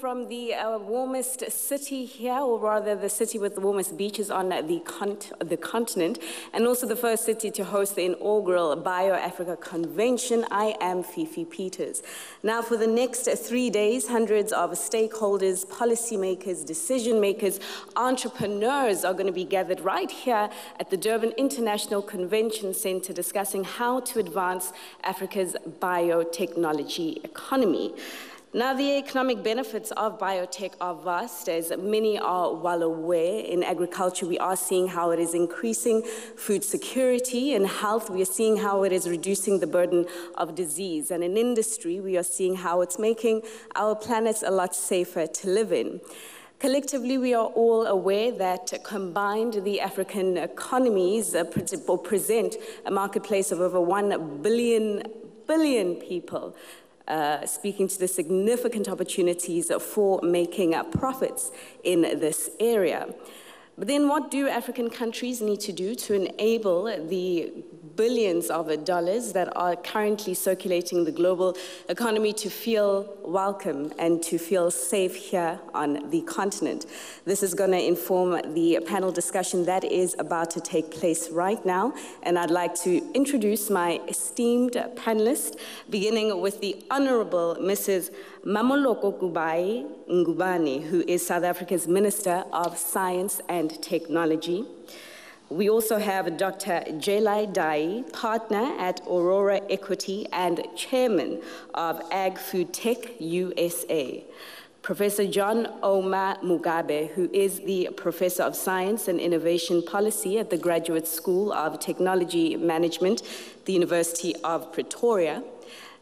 from the uh, warmest city here, or rather the city with the warmest beaches on the, con- the continent, and also the first city to host the inaugural BioAfrica Convention. I am Fifi Peters. Now, for the next three days, hundreds of stakeholders, policymakers, decision makers, entrepreneurs are going to be gathered right here at the Durban International Convention Center discussing how to advance Africa's biotechnology economy. Now, the economic benefits of biotech are vast, as many are well aware. In agriculture, we are seeing how it is increasing food security. In health, we are seeing how it is reducing the burden of disease. And in industry, we are seeing how it's making our planet a lot safer to live in. Collectively, we are all aware that combined, the African economies uh, present a marketplace of over 1 billion, billion people uh, speaking to the significant opportunities for making profits in this area. But then, what do African countries need to do to enable the billions of dollars that are currently circulating the global economy to feel welcome and to feel safe here on the continent. This is going to inform the panel discussion that is about to take place right now. And I'd like to introduce my esteemed panelists, beginning with the Honorable Mrs. Mamoloko Kubai Ngubani, who is South Africa's Minister of Science and Technology. We also have Dr. Jelai Dai, partner at Aurora Equity and chairman of Ag Food Tech USA. Professor John Ouma Mugabe, who is the Professor of Science and Innovation Policy at the Graduate School of Technology Management, the University of Pretoria.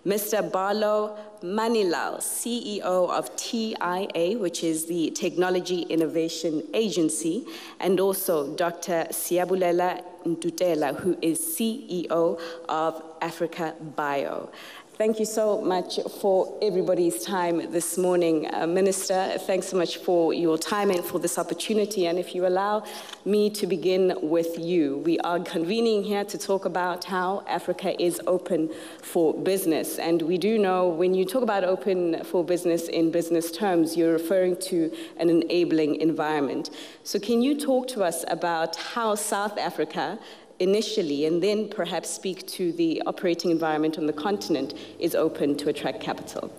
Mr. Barlow Manilal, CEO of TIA, which is the Technology Innovation Agency, and also Dr. Siyabulela Ntutela, who is CEO of Africa Bio. Thank you so much for everybody's time this morning. Uh, Minister, thanks so much for your time and for this opportunity. And if you allow me to begin with you, we are convening here to talk about how Africa is open for business. And we do know when you talk about open for business in business terms, you're referring to an enabling environment. So, can you talk to us about how South Africa initially and then perhaps speak to the operating environment on the continent is open to attract capital.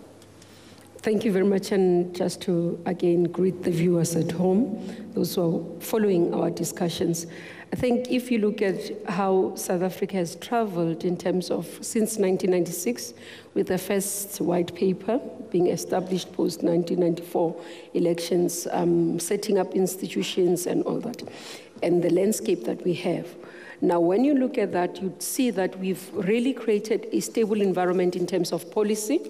Thank you very much. And just to again greet the viewers at home, those who are following our discussions. I think if you look at how South Africa has traveled in terms of since 1996, with the first white paper being established post 1994 elections, um, setting up institutions and all that, and the landscape that we have. Now, when you look at that, you'd see that we've really created a stable environment in terms of policy,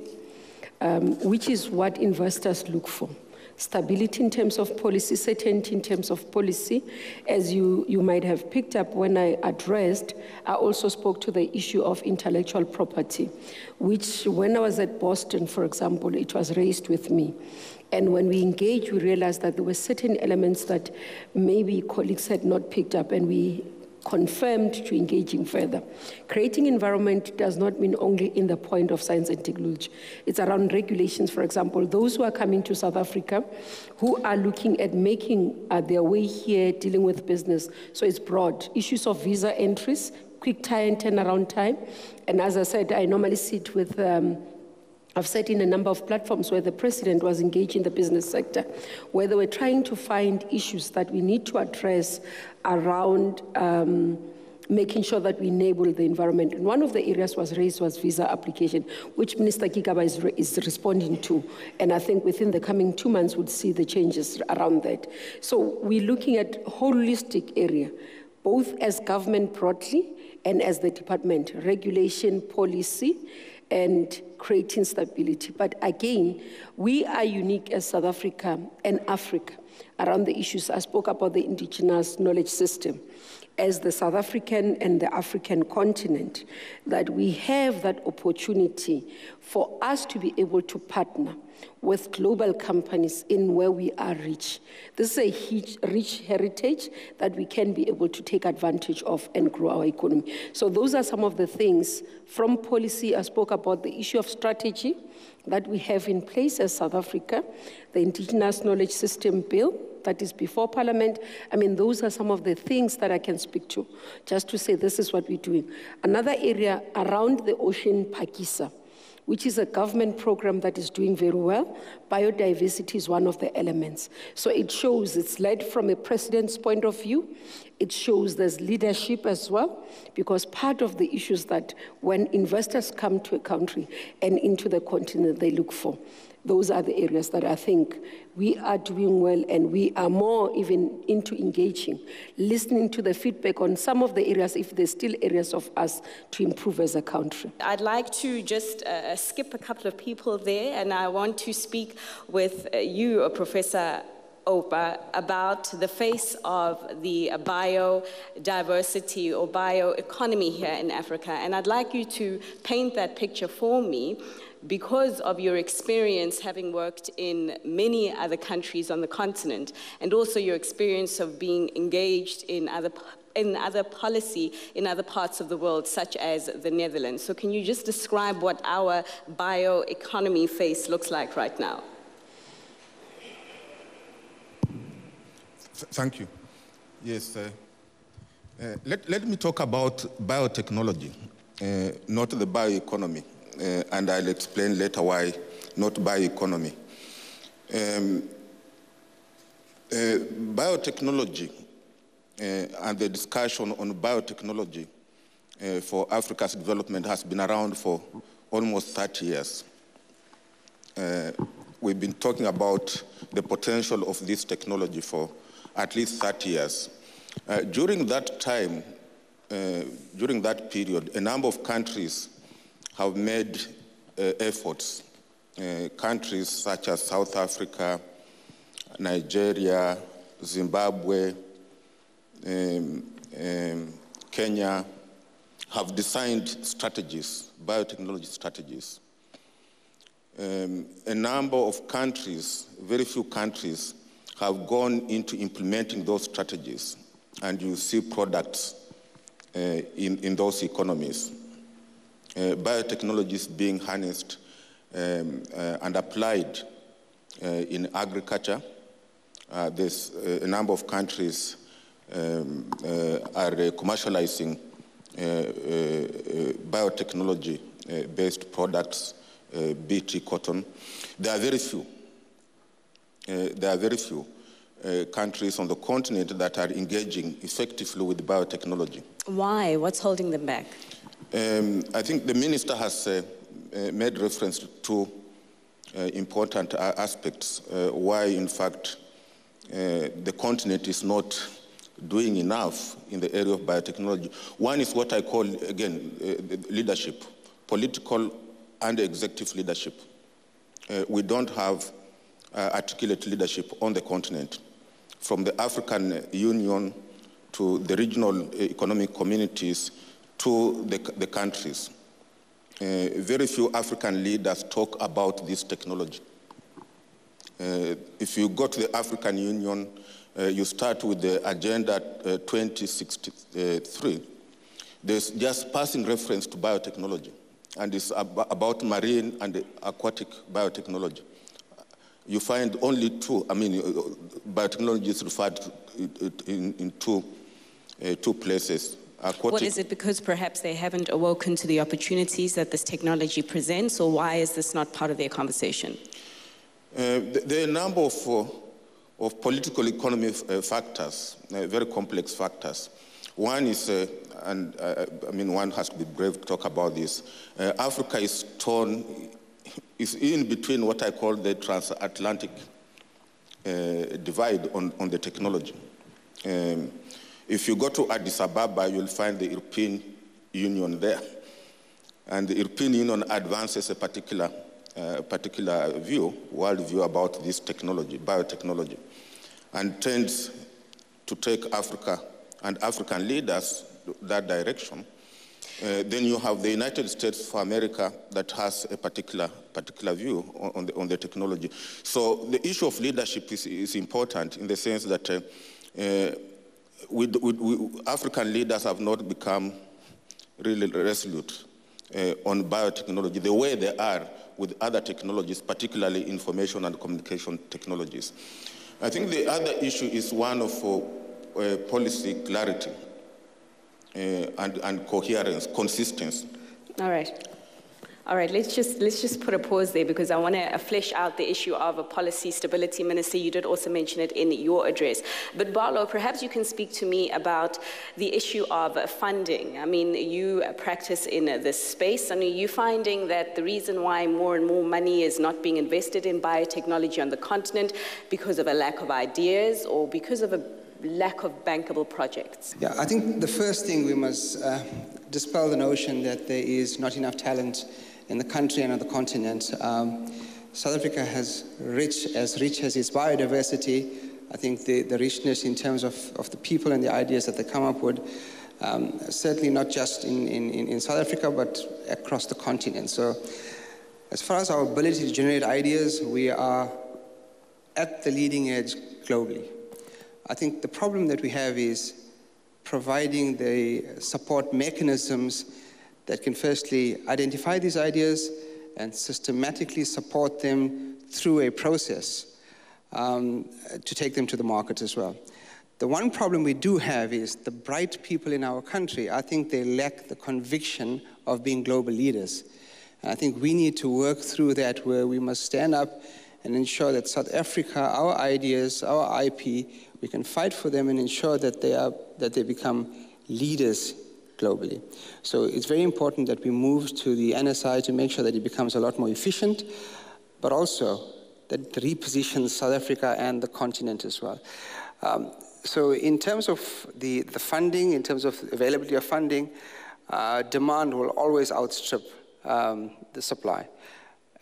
um, which is what investors look for. Stability in terms of policy, certainty in terms of policy. As you, you might have picked up when I addressed, I also spoke to the issue of intellectual property, which when I was at Boston, for example, it was raised with me. And when we engaged, we realized that there were certain elements that maybe colleagues had not picked up, and we confirmed to engaging further. Creating environment does not mean only in the point of science and technology. It's around regulations, for example, those who are coming to South Africa, who are looking at making uh, their way here, dealing with business. So it's broad. Issues of visa entries, quick and turnaround time. And as I said, I normally sit with um, I've sat in a number of platforms where the president was engaged in the business sector, where they were trying to find issues that we need to address around um, making sure that we enable the environment. And one of the areas was raised was visa application, which Minister Gigaba is, re- is responding to. And I think within the coming two months, we'll see the changes around that. So we're looking at holistic area, both as government broadly and as the department, regulation, policy, and creating stability. But again, we are unique as South Africa and Africa around the issues. I spoke about the indigenous knowledge system. as the South African and the African continent that we have that opportunity for us to be able to partner with global companies in where we are rich. This is a rich heritage that we can be able to take advantage of and grow our economy. So those are some of the things from policy. I spoke about the issue of strategy that we have in place as South Africa, the Indigenous Knowledge System Bill, that is before Parliament. I mean, those are some of the things that I can speak to, just to say this is what we're doing. Another area around the ocean, Phakisa, which is a government program that is doing very well. Biodiversity is one of the elements. So it shows it's led from a president's point of view. It shows there's leadership as well, because part of the issues that when investors come to a country and into the continent, they look for those are the areas that I think we are doing well and we are more even into engaging, listening to the feedback on some of the areas, if there's still areas of us to improve as a country. I'd like to just uh, skip a couple of people there and I want to speak with uh, you, uh, Professor Oupa about the face of the biodiversity or bioeconomy here in Africa. And I'd like you to paint that picture for me because of your experience having worked in many other countries on the continent, and also your experience of being engaged in other in other policy in other parts of the world, such as the Netherlands. So can you just describe what our bioeconomy face looks like right now? Thank you. Yes, uh, uh, let, let me talk about biotechnology, uh, not the bioeconomy and I'll explain later why not bioeconomy. Um, uh, biotechnology uh, and the discussion on biotechnology uh, for Africa's development has been around for almost 30 years. Uh, we've been talking about the potential of this technology for at least 30 years. Uh, during that time, during that period, a number of countries have made uh, efforts. Uh, countries such as South Africa, Nigeria, Zimbabwe, um, um, Kenya have designed strategies, biotechnology strategies. Um, a number of countries, very few countries, have gone into implementing those strategies, and you see products uh, in, in those economies. Uh, biotechnologies being harnessed um, uh, and applied uh, in agriculture. there's a number of countries um, are commercializing biotechnology-based products, BT cotton. There are very few. there are very few. Uh, countries on the continent that are engaging effectively with biotechnology. Why? What's holding them back? Um, I think the minister has uh, uh, made reference to two uh, important aspects uh, why, in fact, the continent is not doing enough in the area of biotechnology. One is what I call, again, leadership, political and executive leadership. we don't have articulate leadership on the continent, from the African Union to the regional economic communities to the, the countries. Uh, very few African leaders talk about this technology. Uh, if you go to the African Union, uh, you start with the Agenda uh, 2063. There's just passing reference to biotechnology, and it's ab about marine and aquatic biotechnology. You find only two, I mean, uh, biotechnology is referred in, in two, uh, two places. What is it because perhaps they haven't awoken to the opportunities that this technology presents, or why is this not part of their conversation? Uh, there are a number of, uh, of political economy uh, factors, uh, very complex factors. One is, uh, and uh, I mean, one has to be brave to talk about this. Africa is torn, is in between what I call the transatlantic divide on, on the technology. Um, if you go to Addis Ababa, you'll find the European Union there. And the European Union advances a particular, uh, particular view, world view about this technology, biotechnology, and tends to take Africa and African leaders that direction, uh, then you have the United States of America that has a particular, particular view on, the, on the technology. So the issue of leadership is, is important in the sense that uh, uh, we, we, we, African leaders have not become really resolute uh, on biotechnology the way they are with other technologies, particularly information and communication technologies. I think the other issue is one of uh, policy clarity uh, and, and coherence, consistency. All right. All right, let's just, let's just put a pause there because I want to flesh out the issue of a policy stability minister. You did also mention it in your address. But Barlow, perhaps you can speak to me about the issue of funding. I mean, you practice in this space, and are you finding that the reason why more and more money is not being invested in biotechnology on the continent because of a lack of ideas or because of a lack of bankable projects? Yeah, I think the first thing we must uh, dispel the notion that there is not enough talent in the country and on the continent. Um, South Africa has rich, as rich as its biodiversity. I think the, the richness in terms of, of the people and the ideas that they come up with, um, certainly not just in, in, in South Africa, but across the continent. So as far as our ability to generate ideas, we are at the leading edge globally. I think the problem that we have is providing the support mechanisms that can firstly identify these ideas and systematically support them through a process um, to take them to the market as well. The one problem we do have is the bright people in our country, I think they lack the conviction of being global leaders. And I think we need to work through that where we must stand up and ensure that South Africa, our ideas, our IP, we can fight for them and ensure that they, are, that they become leaders globally. So it's very important that we move to the NSI to make sure that it becomes a lot more efficient, but also that it repositions South Africa and the continent as well. Um, so in terms of the, the funding, in terms of availability of funding, uh, demand will always outstrip um, the supply.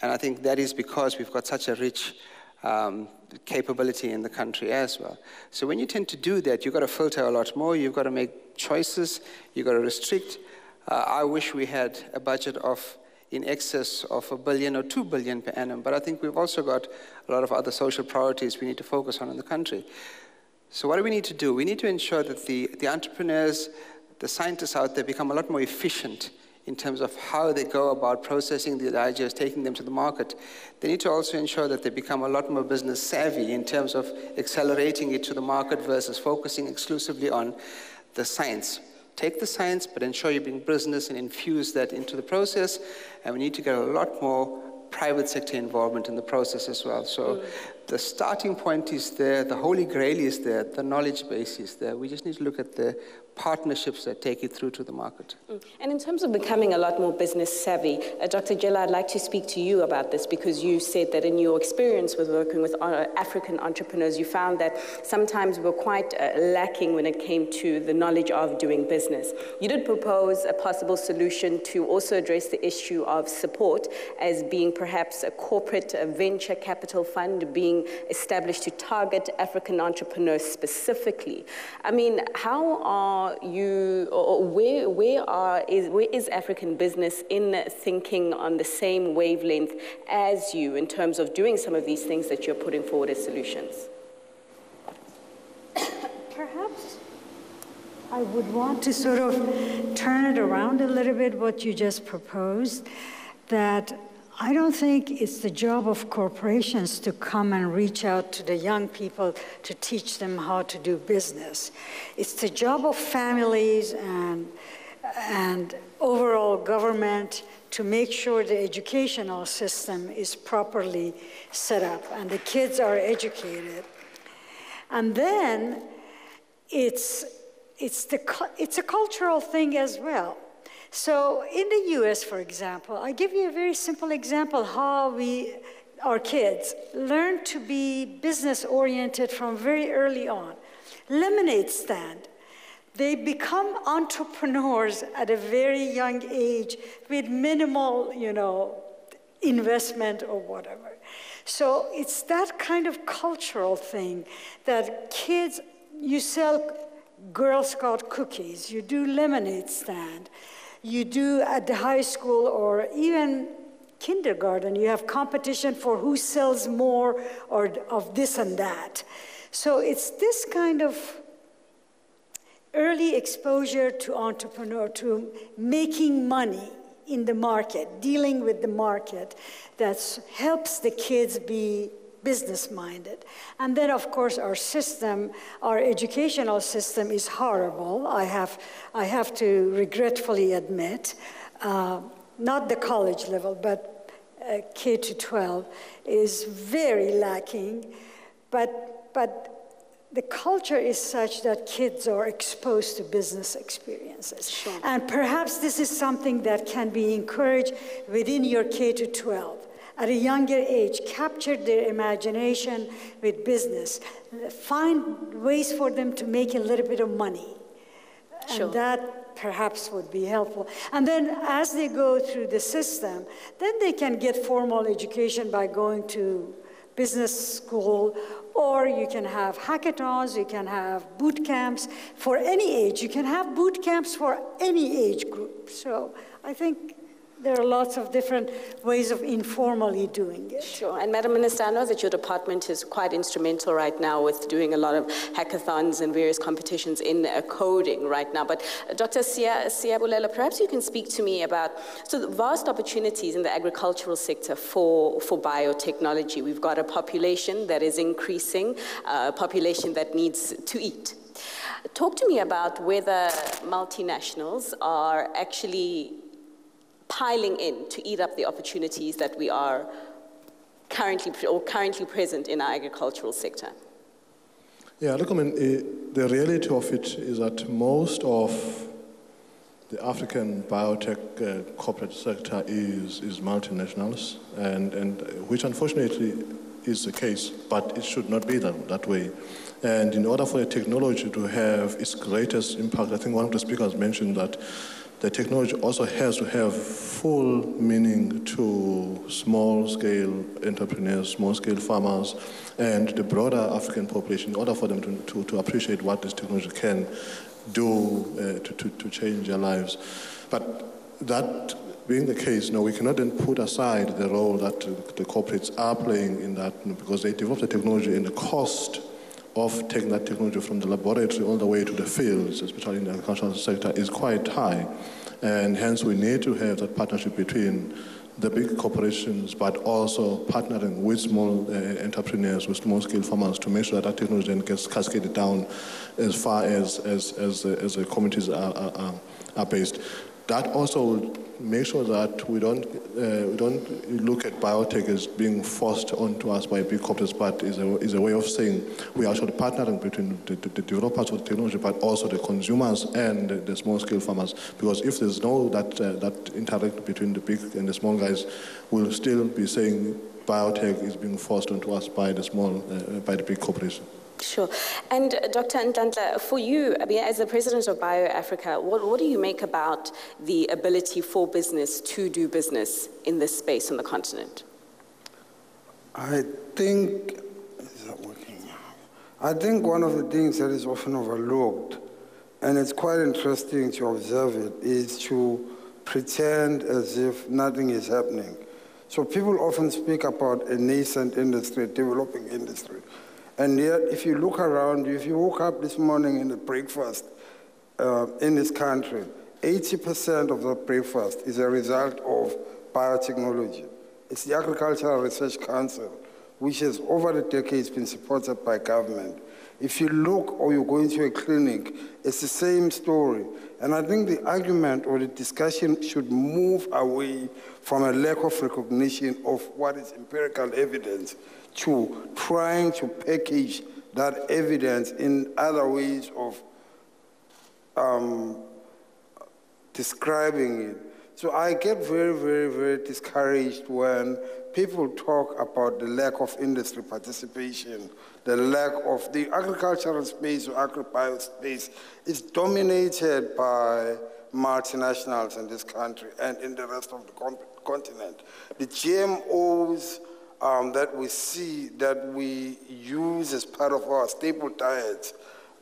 And I think that is because we've got such a rich um, capability in the country as well. So when you tend to do that, you've got to filter a lot more, you've got to make choices, you've got to restrict. Uh, I wish we had a budget of in excess of a billion or two billion per annum, but I think we've also got a lot of other social priorities we need to focus on in the country. So what do we need to do? We need to ensure that the, the entrepreneurs, the scientists out there become a lot more efficient in terms of how they go about processing the ideas, taking them to the market. They need to also ensure that they become a lot more business savvy in terms of accelerating it to the market versus focusing exclusively on the science. Take the science, but ensure you bring business and infuse that into the process. And we need to get a lot more private sector involvement in the process as well. So mm. the starting point is there, the holy grail is there, the knowledge base is there. We just need to look at the partnerships that take it through to the market. Mm. And in terms of becoming a lot more business savvy, uh, Dr. Jela, I'd like to speak to you about this because you said that in your experience with working with uh, African entrepreneurs, you found that sometimes we were quite uh, lacking when it came to the knowledge of doing business. You did propose a possible solution to also address the issue of support as being perhaps a corporate uh, venture capital fund being established to target African entrepreneurs specifically. I mean, how are you, where, where, are, is, where is African business in thinking on the same wavelength as you in terms of doing some of these things that you're putting forward as solutions? Perhaps I would want to sort of turn it around a little bit, what you just proposed, that I don't think it's the job of corporations to come and reach out to the young people to teach them how to do business. It's the job of families and, and overall government to make sure the educational system is properly set up and the kids are educated. And then it's, it's, the, it's a cultural thing as well. So in the US, for example, I give you a very simple example how we, our kids, learn to be business oriented from very early on. Lemonade stand. They become entrepreneurs at a very young age with minimal, you know, investment or whatever. So it's that kind of cultural thing that kids, you sell Girl Scout cookies, you do lemonade stand, you do at the high school or even kindergarten, you have competition for who sells more or of this and that. So it's this kind of early exposure to entrepreneur, to making money in the market, dealing with the market, that helps the kids be business minded. And then, of course, our system, our educational system is horrible. I have, I have to regretfully admit, uh, not the college level, but uh, K to 12 is very lacking. But, but the culture is such that kids are exposed to business experiences. Sure. And perhaps this is something that can be encouraged within your K to 12. At a younger age, capture their imagination with business. Find ways for them to make a little bit of money. Sure. And that perhaps would be helpful. And then as they go through the system, then they can get formal education by going to business school or you can have hackathons, you can have boot camps for any age. You can have boot camps for any age group. So I think there are lots of different ways of informally doing it. Sure. And Madam Minister, I know that your department is quite instrumental right now with doing a lot of hackathons and various competitions in coding right now. But uh, Dr. Siyabulela, perhaps you can speak to me about so the vast opportunities in the agricultural sector for, for biotechnology. We've got a population that is increasing, a population that needs to eat. Talk to me about whether multinationals are actually piling in to eat up the opportunities that we are currently or currently present in our agricultural sector? Yeah, look, I mean, uh, the reality of it is that most of the African biotech uh, corporate sector is, is multinationals, and, and which unfortunately is the case, but it should not be that, that way. And in order for a technology to have its greatest impact, I think one of the speakers mentioned that the technology also has to have full meaning to small scale entrepreneurs, small scale farmers, and the broader African population in order for them to, to, to appreciate what this technology can do uh, to, to, to change their lives. But that being the case, no, we cannot then put aside the role that the corporates are playing in that because they develop the technology and the cost of taking that technology from the laboratory all the way to the fields, especially in the agricultural sector, is quite high. And hence we need to have that partnership between the big corporations, but also partnering with small uh, entrepreneurs, with small scale farmers to make sure that that technology then gets cascaded down as far as, as, as, uh, as the communities are, are, are based. That also will make sure that we don't, uh, we don't look at biotech as being forced onto us by big companies, but is a, is a way of saying we are actually partnering between the, the, the developers of the technology, but also the consumers and the, the small-scale farmers. Because if there's no that, uh, that interact between the big and the small guys, we'll still be saying biotech is being forced onto us by the small, uh, by the big corporations. Sure. And uh, Dr. Nhlanhla, for you, I mean, as the president of BioAfrica, what, what do you make about the ability for business to do business in this space on the continent? I think, is that working? I think one of the things that is often overlooked, and it's quite interesting to observe it, is to pretend as if nothing is happening. So people often speak about a nascent industry, developing industry. And yet, if you look around, if you woke up this morning in the breakfast uh, in this country, 80% of the breakfast is a result of biotechnology. It's the Agricultural Research Council, which has over the decades been supported by government. If you look or you go into a clinic, it's the same story. And I think the argument or the discussion should move away from a lack of recognition of what is empirical evidence to trying to package that evidence in other ways of um, describing it. So I get very, very, very discouraged when people talk about the lack of industry participation, the lack of the agricultural space or agribio space is dominated by multinationals in this country and in the rest of the continent. The GMOs um, that we see that we use as part of our staple diets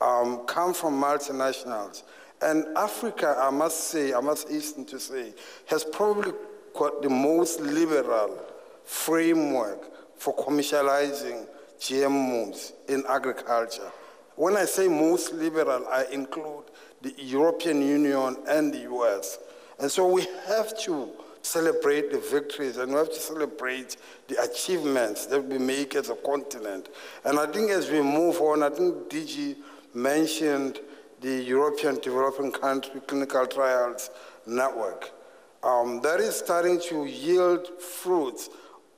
um, come from multinationals. And Africa, I must say, I must hasten to say, has probably got the most liberal framework for commercializing GMOs in agriculture. When I say most liberal, I include the European Union and the US. And so we have to celebrate the victories and we have to celebrate the achievements that we make as a continent. And I think as we move on, I think DG mentioned the European Developing Country Clinical Trials Network. Um, that is starting to yield fruits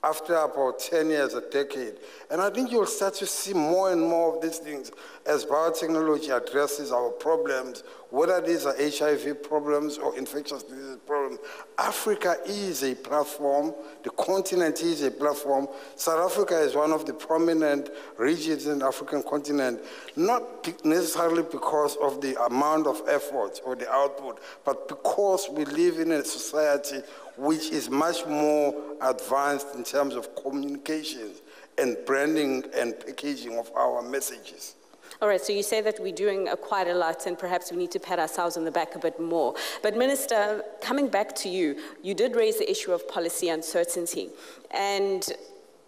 after about 10 years, a decade. And I think you'll start to see more and more of these things as biotechnology addresses our problems, whether these are HIV problems or infectious disease problems. Africa is a platform, the continent is a platform. South Africa is one of the prominent regions in the African continent, not necessarily because of the amount of effort or the output, but because we live in a society which is much more advanced in terms of communications and branding and packaging of our messages. All right, so you say that we're doing quite a lot and perhaps we need to pat ourselves on the back a bit more. But Minister, coming back to you, you did raise the issue of policy uncertainty. And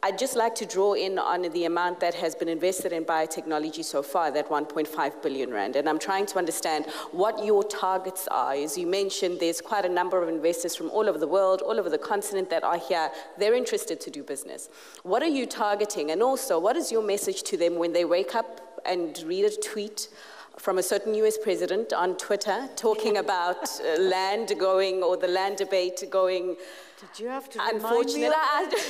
I'd just like to draw in on the amount that has been invested in biotechnology so far, that 1.5 billion rand. And I'm trying to understand what your targets are. As you mentioned, there's quite a number of investors from all over the world, all over the continent that are here. They're interested to do business. What are you targeting? And also, what is your message to them when they wake up and read a tweet from a certain US president on Twitter talking about uh, land going or the land debate going. Did you have to Unfortunately,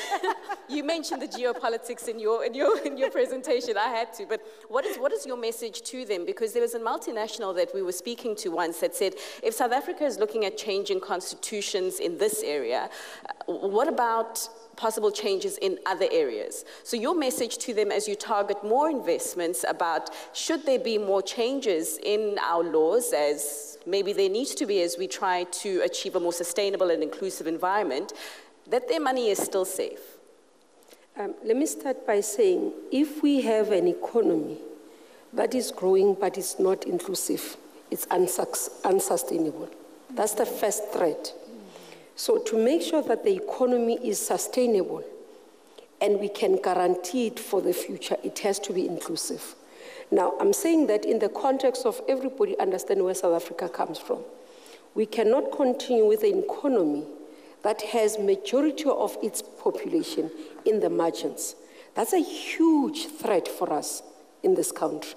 you mentioned the geopolitics in your, in, your, in your presentation. I had to. But what is, what is your message to them? Because there was a multinational that we were speaking to once that said if South Africa is looking at changing constitutions in this area, uh, what about possible changes in other areas. So your message to them as you target more investments about should there be more changes in our laws as maybe there needs to be as we try to achieve a more sustainable and inclusive environment, that their money is still safe. Um, let me start by saying if we have an economy that is growing but is not inclusive, it's unsustainable. That's the first threat. So, to make sure that the economy is sustainable and we can guarantee it for the future, it has to be inclusive. Now, I'm saying that in the context of everybody understanding where South Africa comes from. We cannot continue with an economy that has majority of its population in the margins. That's a huge threat for us in this country.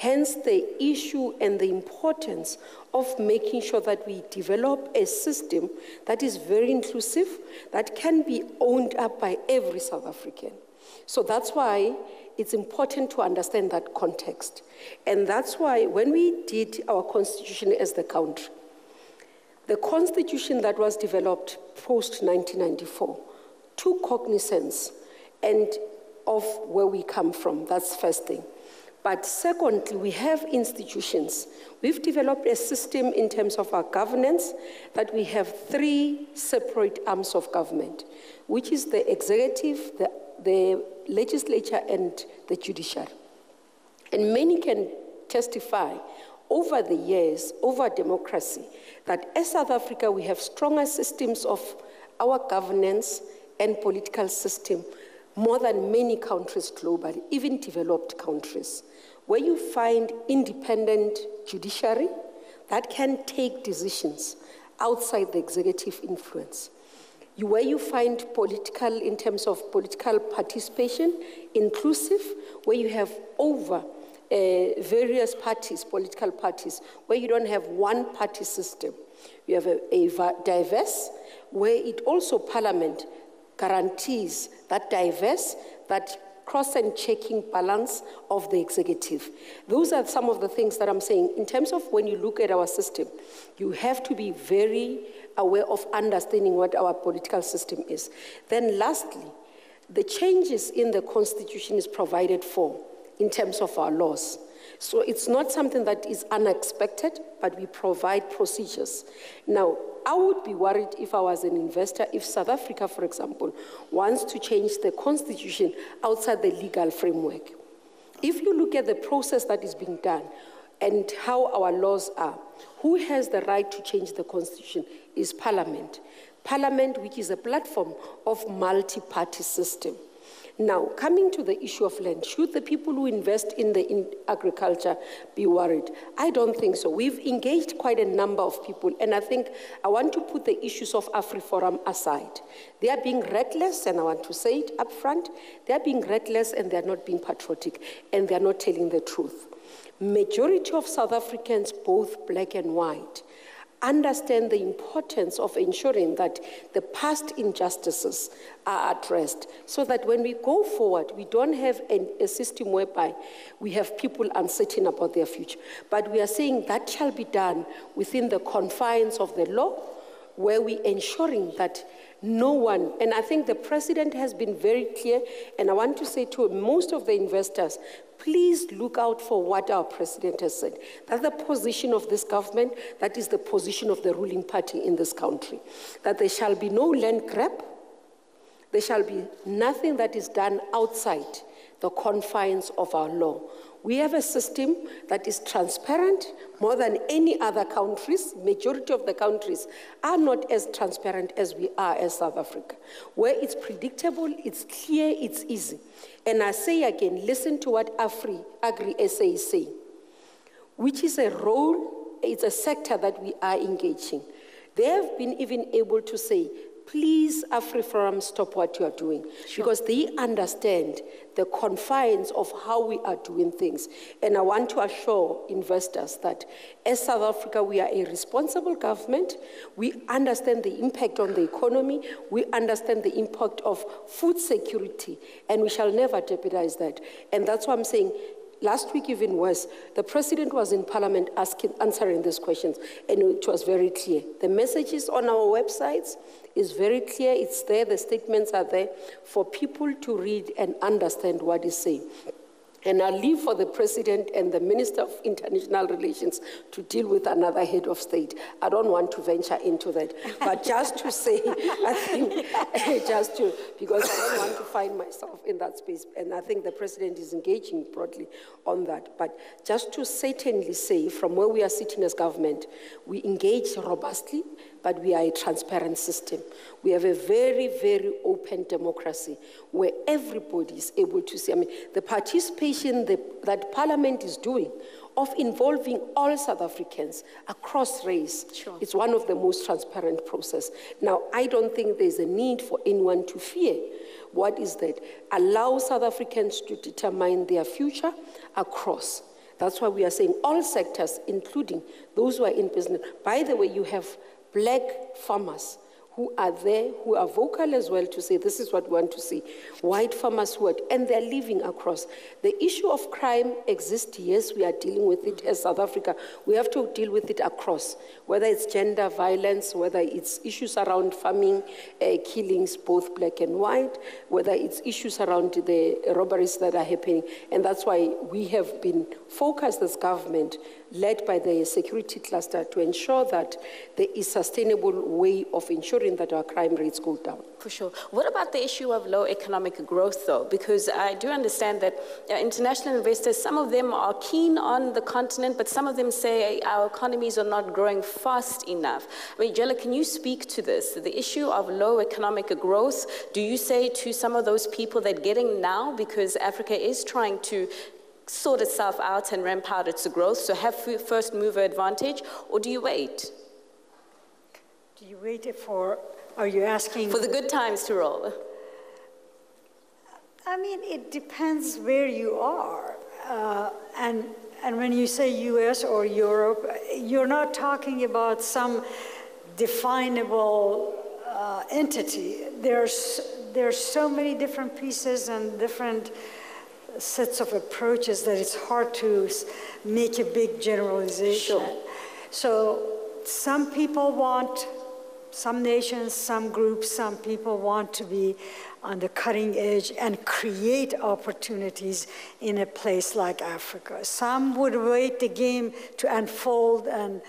Hence, the issue and the importance of making sure that we develop a system that is very inclusive, that can be owned up by every South African. So that's why it's important to understand that context. And that's why when we did our constitution as the country, the constitution that was developed post 1994 took cognizance and of where we come from. That's first thing. But secondly, we have institutions. We've developed a system in terms of our governance that we have three separate arms of government, which is the executive, the, the legislature, and the judiciary. And many can testify over the years, over democracy, that as South Africa, we have stronger systems of our governance and political system more than many countries globally, even developed countries where you find independent judiciary that can take decisions outside the executive influence. Where you find political, in terms of political participation, inclusive, where you have over uh, various parties, political parties, where you don't have one party system. You have a, a diverse, where it also parliament guarantees that diverse, that cross and checking balance of the executive. Those are some of the things that I'm saying. In terms of when you look at our system, you have to be very aware of understanding what our political system is. Then, lastly, the changes in the constitution is provided for in terms of our laws. So it's not something that is unexpected, but we provide procedures. Now, I would be worried if I was an investor, if South Africa, for example, wants to change the constitution outside the legal framework. If you look at the process that is being done and how our laws are, who has the right to change the constitution is Parliament. Parliament, which is a platform of multi-party system. Now, coming to the issue of land, should the people who invest in the in agriculture be worried? I don't think so. We've engaged quite a number of people, and I think I want to put the issues of AfriForum aside. They are being reckless, and I want to say it up front. They are being reckless, and they are not being patriotic, and they are not telling the truth. Majority of South Africans, both black and white, understand the importance of ensuring that the past injustices are addressed so that when we go forward, we don't have an, a system whereby we have people uncertain about their future. But we are saying that shall be done within the confines of the law, where we ensuring that no one, and I think the president has been very clear, and I want to say to most of the investors, please look out for what our president has said. That's the position of this government, that is the position of the ruling party in this country. That there shall be no land grab, there shall be nothing that is done outside the confines of our law. We have a system that is transparent more than any other countries. Majority of the countries are not as transparent as we are as South Africa, where it's predictable, it's clear, it's easy. And I say again, listen to what Afri, Agri SA is saying, which is a role, it's a sector that we are engaging. They have been even able to say please, AfriForum, stop what you are doing. Sure. Because they understand the confines of how we are doing things. And I want to assure investors that as South Africa, we are a responsible government. We understand the impact on the economy. We understand the impact of food security. And we shall never jeopardize that. And that's why I'm saying last week even worse the president was in parliament asking answering these questions and it was very clear the messages on our websites is very clear it's there the statements are there for people to read and understand what is saying and I leave for the president and the minister of international relations to deal with another head of state. I don't want to venture into that. But just to say, I think, just to, because I don't want to find myself in that space. And I think the president is engaging broadly on that. But just to certainly say, from where we are sitting as government, we engage robustly but we are a transparent system. We have a very, very open democracy where everybody is able to see. I mean, the participation that Parliament is doing of involving all South Africans across race sure. is one of the most transparent process. Now, I don't think there's a need for anyone to fear. What is that? Allow South Africans to determine their future across. That's why we are saying all sectors, including those who are in business. By the way, you have black farmers who are there, who are vocal as well to say, this is what we want to see. White farmers who are, and they're living across. The issue of crime exists, yes, we are dealing with it as South Africa. We have to deal with it across, whether it's gender violence, whether it's issues around farming, uh, killings, both black and white, whether it's issues around the robberies that are happening. And that's why we have been focused as government led by the security cluster to ensure that there is a sustainable way of ensuring that our crime rates go down. For sure. What about the issue of low economic growth, though? Because I do understand that uh, international investors, some of them are keen on the continent, but some of them say our economies are not growing fast enough. I mean, Jella, can you speak to this? The issue of low economic growth, do you say to some of those people that getting now, because Africa is trying to sort itself out and ramp out its growth? So have first mover advantage, or do you wait? Do you wait for, are you asking? For the good times to roll. I mean, it depends where you are. Uh, and, and when you say US or Europe, you're not talking about some definable uh, entity. There's, there's so many different pieces and different sets of approaches that it's hard to make a big generalization. Sure. So some people want, some nations, some groups, some people want to be on the cutting edge and create opportunities in a place like Africa. Some would wait the game to unfold and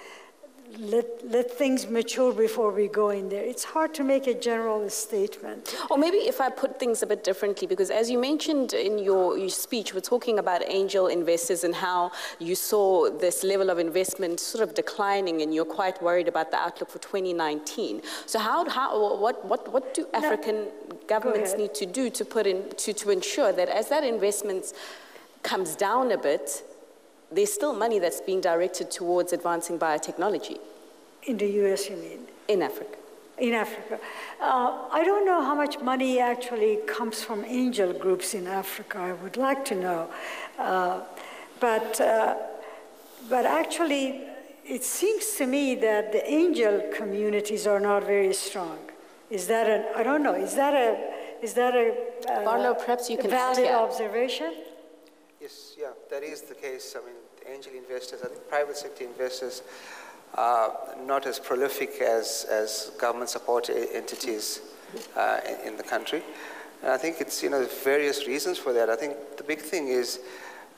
let, let things mature before we go in there. It's hard to make a general statement. Or maybe if I put things a bit differently, because as you mentioned in your, your speech, we're talking about angel investors and how you saw this level of investment sort of declining and you're quite worried about the outlook for 2019. So how, how what, what, what do African no, governments need to do to put in, to, to ensure that as that investment comes down a bit, there's still money that's being directed towards advancing biotechnology. In the US, you mean? In Africa. In Africa. Uh, I don't know how much money actually comes from angel groups in Africa. I would like to know. Uh, but, uh, but actually, it seems to me that the angel communities are not very strong. Is that a, I don't know, is that a, is that a, uh, Barlow, perhaps you can valid observation? Yes, yeah, that is the case. I mean, angel investors, I think private sector investors are not as prolific as, as government support entities uh, in, in, the country. And I think it's, you know, various reasons for that. I think the big thing is,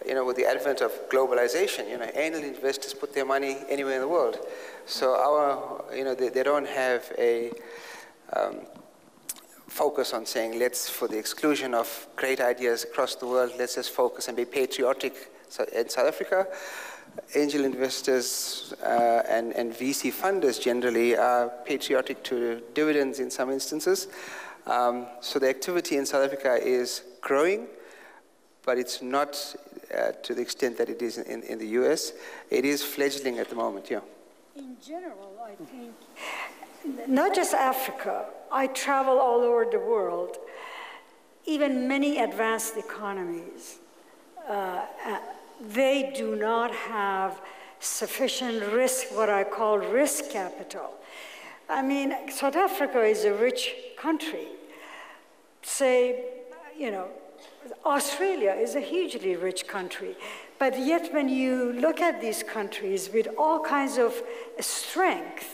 you know, with the advent of globalization, you know, angel investors put their money anywhere in the world. So our, you know, they, they don't have a um, focus on saying, let's, for the exclusion of great ideas across the world, let's just focus and be patriotic so in South Africa, angel investors uh, and, and VC funders generally are patriotic to dividends in some instances. Um, so the activity in South Africa is growing, but it's not uh, to the extent that it is in, in the US. It is fledgling at the moment, yeah. In general, I think, not just Africa, I travel all over the world, even many advanced economies. Uh, they do not have sufficient risk, what I call risk capital. I mean, South Africa is a rich country. Say, you know, Australia is a hugely rich country. But yet, when you look at these countries with all kinds of strength,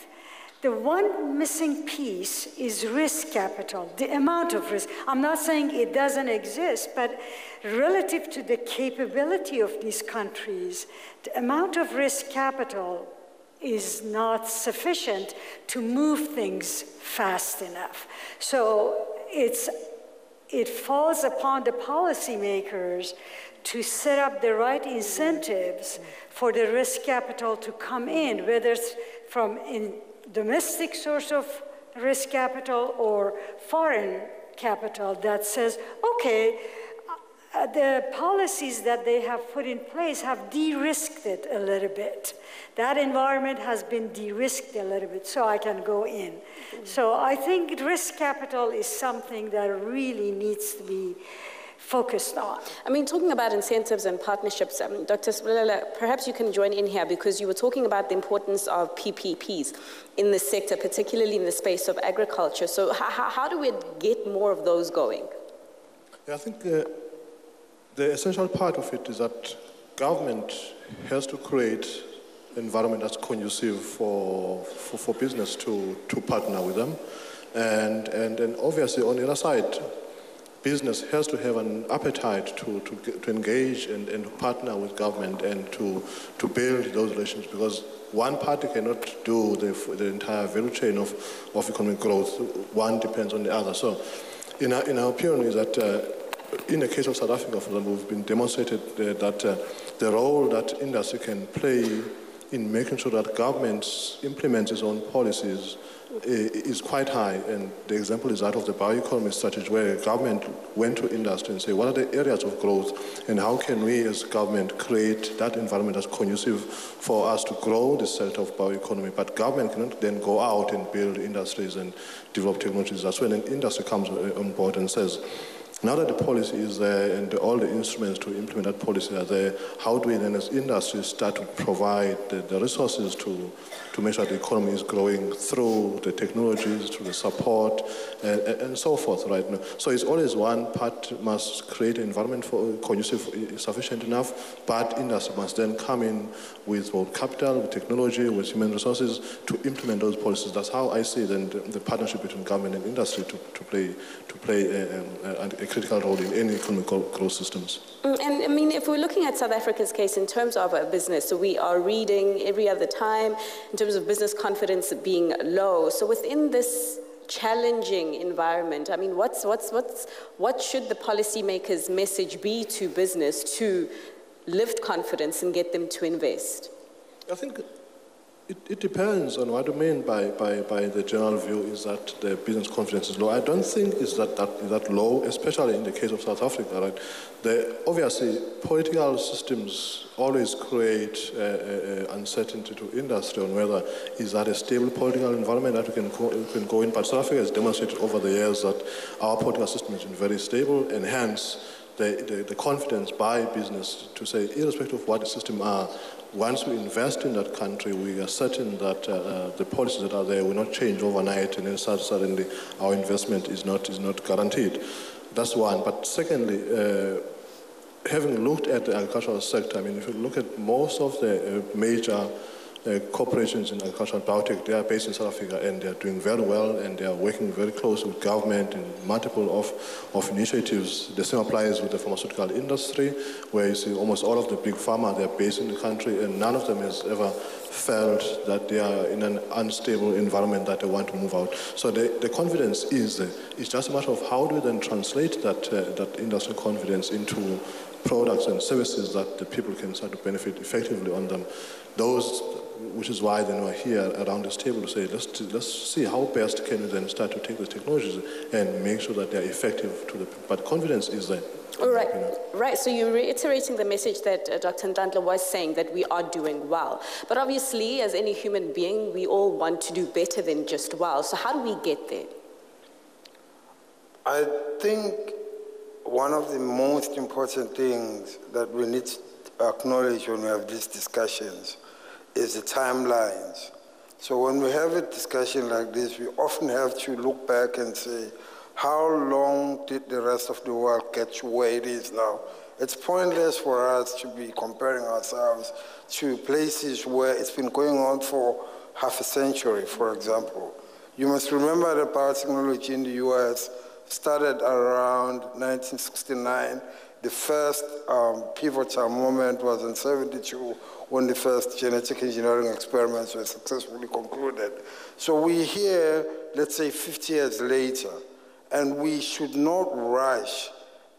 the one missing piece is risk capital, the amount of risk. I'm not saying it doesn't exist, but relative to the capability of these countries, the amount of risk capital is not sufficient to move things fast enough. So it's, it falls upon the policymakers to set up the right incentives for the risk capital to come in, whether it's from in domestic source of risk capital or foreign capital that says, okay, uh, the policies that they have put in place have de-risked it a little bit. That environment has been de-risked a little bit, so I can go in. Mm -hmm. So I think risk capital is something that really needs to be focused on. I mean, talking about incentives and partnerships, um, Dr. Siyabulela, perhaps you can join in here because you were talking about the importance of PPPs in the sector, particularly in the space of agriculture. So how, how do we get more of those going? Yeah, I think uh, the essential part of it is that government has to create an environment that's conducive for, for, for business to, to partner with them. And, and, and obviously, on the other side, business has to have an appetite to, to, to engage and, and partner with government and to, to build those relations because one party cannot do the, the entire value chain of, of economic growth. One depends on the other. So, in our, in our opinion, is that uh, in the case of South Africa, for example, we've been demonstrated that uh, the role that industry can play in making sure that governments implement its own policies is quite high. And the example is that of the bioeconomy strategy, where government went to industry and say, what are the areas of growth, and how can we as government create that environment that's conducive for us to grow the sector of bioeconomy? But government cannot then go out and build industries and develop technologies. That's when an industry comes on board and says, now that the policy is there and all the instruments to implement that policy are there, how do we then as industry start to provide the, the resources to, to make sure the economy is growing through the technologies, through the support, and, and so forth, right? Now. So it's always one part must create an environment for conducive, sufficient enough, but industry must then come in with both capital, with technology, with human resources to implement those policies. That's how I see then the, the partnership between government and industry to, to play, to play a, a, a critical role in any economic growth systems. Mm, And I mean, if we're looking at South Africa's case in terms of a business, so we are reading every other time in terms of business confidence being low. So within this challenging environment, I mean, what's, what's, what's, what should the policymakers' message be to business to lift confidence and get them to invest? I think it, it depends on what you mean by, by, by the general view is that the business confidence is low. I don't think it's that, that, that low, especially in the case of South Africa, right? The, obviously, political systems always create uh, uh, uncertainty to industry on whether is that a stable political environment that we can go, we can go in. But South Africa has demonstrated over the years that our political system has been very stable and hence the, the, the confidence by business to say, irrespective of what the system are, once we invest in that country, we are certain that uh, uh, the policies that are there will not change overnight, and then suddenly our investment is not is not guaranteed. That's one. But secondly, uh, having looked at the agricultural sector, I mean, if you look at most of the uh, major corporations in agriculture and biotech, they are based in South Africa and they are doing very well and they are working very close with government in multiple of, of initiatives. The same applies with the pharmaceutical industry, where you see almost all of the big pharma, they are based in the country and none of them has ever felt that they are in an unstable environment that they want to move out. So the, the confidence is. It's just a matter of how do we then translate that, uh, that industry confidence into products and services that the people can start to benefit effectively on them. Those, which is why then we're here around this table to say, let's, let's see how best can we then start to take the technologies and make sure that they're effective to the people. But confidence is there. All right, right. So you're reiterating the message that uh, Dr. Nhlanhla was saying that we are doing well. But obviously, as any human being, we all want to do better than just well. So how do we get there? I think one of the most important things that we need to acknowledge when we have these discussions is the timelines. So when we have a discussion like this, we often have to look back and say, how long did the rest of the world get to where it is now? It's pointless for us to be comparing ourselves to places where it's been going on for half a century, for example. You must remember that biotechnology in the US started around 1969. The first um, pivotal moment was in 72 when the first genetic engineering experiments were successfully concluded. So we're here, let's say 50 years later, and we should not rush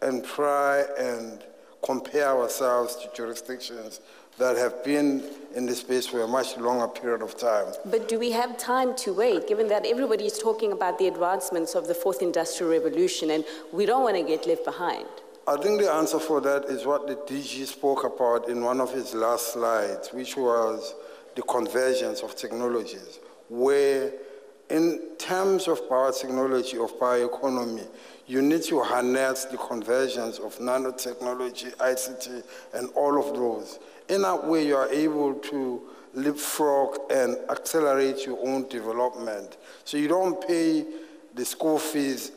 and try and compare ourselves to jurisdictions that have been in this space for a much longer period of time. But do we have time to wait, given that everybody is talking about the advancements of the fourth industrial revolution and we don't want to get left behind? I think the answer for that is what the DG spoke about in one of his last slides, which was the convergence of technologies, where in terms of biotechnology, of bioeconomy, you need to harness the convergence of nanotechnology, ICT, and all of those. In that way, you are able to leapfrog and accelerate your own development. So you don't pay the school fees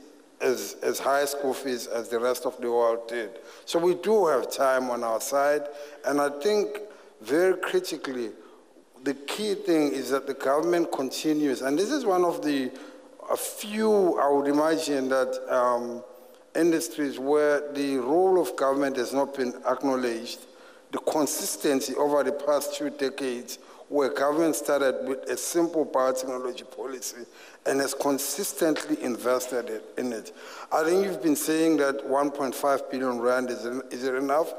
as, as high school fees as the rest of the world did. So we do have time on our side, and I think very critically, the key thing is that the government continues, and this is one of the a few, I would imagine, that um, industries where the role of government has not been acknowledged, the consistency over the past two decades, where government started with a simple biotechnology policy and has consistently invested in it. I think you've been saying that 1.5 billion rand is, is it enough?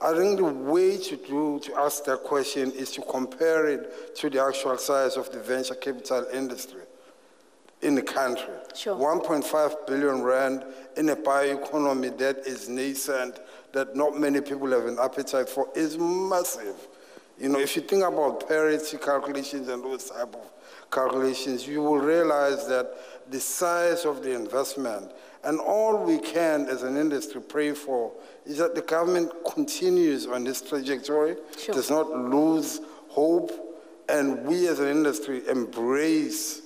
I think the way to do to ask that question is to compare it to the actual size of the venture capital industry in the country. Sure. 1.5 billion rand in a bioeconomy that is nascent, that not many people have an appetite for, is massive. You know, if you think about parity calculations and those type of calculations, you will realize that the size of the investment and all we can as an industry pray for is that the government continues on this trajectory, Sure. does not lose hope, and we as an industry embrace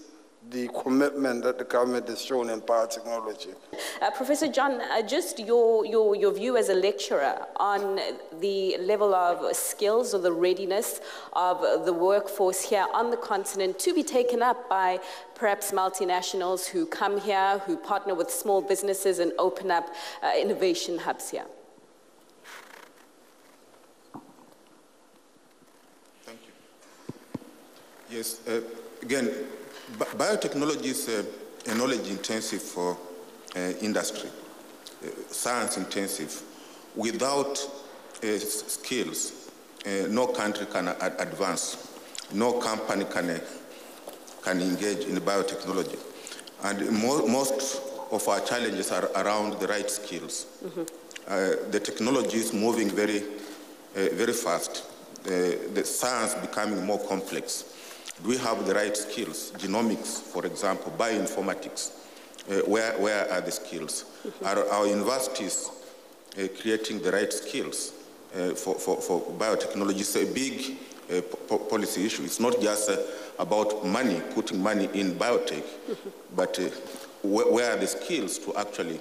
the commitment that the government has shown in biotechnology. Uh, Professor John, uh, just your, your, your view as a lecturer on the level of skills or the readiness of the workforce here on the continent to be taken up by perhaps multinationals who come here, who partner with small businesses and open up uh, innovation hubs here. Thank you. Yes, uh, again, Bi- biotechnology is a, a knowledge-intensive for uh, industry, uh, science-intensive. Without uh, skills, uh, no country can advance. No company can, uh, can engage in biotechnology. And mo- most of our challenges are around the right skills. Uh, the technology is moving very, uh, very fast. The, the science becoming more complex. Do we have the right skills? Genomics, for example, bioinformatics. Uh, where, where are the skills? Are our universities uh, creating the right skills uh, for, for, for biotechnology? It's a big uh, po- policy issue. It's not just uh, about money, putting money in biotech, but uh, wh- where are the skills to actually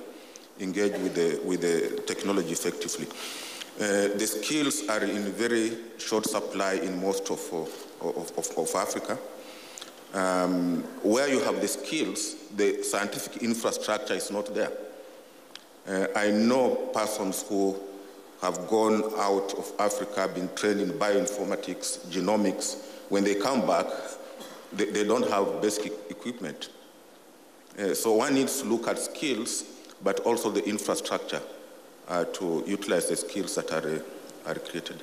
engage with the, with the technology effectively? Uh, the skills are in very short supply in most of, uh, of, of, of Africa. Um, where you have the skills, the scientific infrastructure is not there. Uh, I know persons who have gone out of Africa, been trained in bioinformatics, genomics. When they come back, they, they don't have basic equipment. Uh, so one needs to look at skills, but also the infrastructure uh, to utilize the skills that are, uh, are created.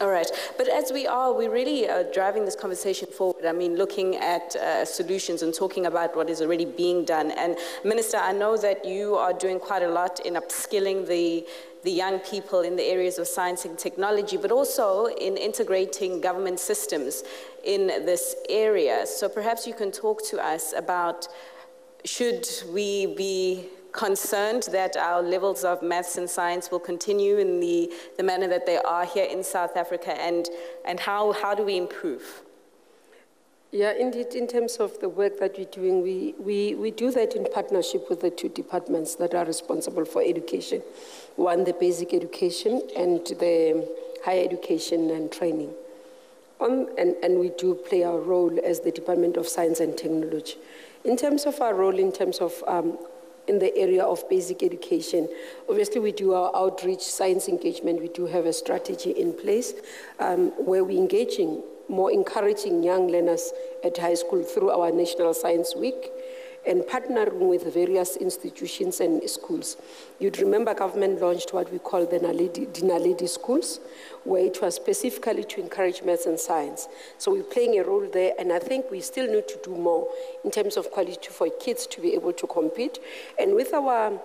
All right, but as we are, we're really uh, driving this conversation forward. I mean, looking at uh, solutions and talking about what is already being done. And Minister, I know that you are doing quite a lot in upskilling the the young people in the areas of science and technology, but also in integrating government systems in this area. So perhaps you can talk to us about should we be concerned that our levels of maths and science will continue in the, the manner that they are here in South Africa and, and how, how do we improve? Yeah, indeed, in terms of the work that we're doing, we, we, we do that in partnership with the two departments that are responsible for education. One, the basic education, and the higher education and training. On, and, and we do play our role as the Department of Science and Technology. In terms of our role, in terms of um, in the area of basic education. Obviously, we do our outreach, science engagement. We do have a strategy in place um, where we're engaging, more encouraging young learners at high school through our National Science Week and partnering with various institutions and schools. You'd remember government launched what we call Dinaledi, schools, where it was specifically to encourage maths and science. So we're playing a role there, and I think we still need to do more in terms of quality for kids to be able to compete. And with our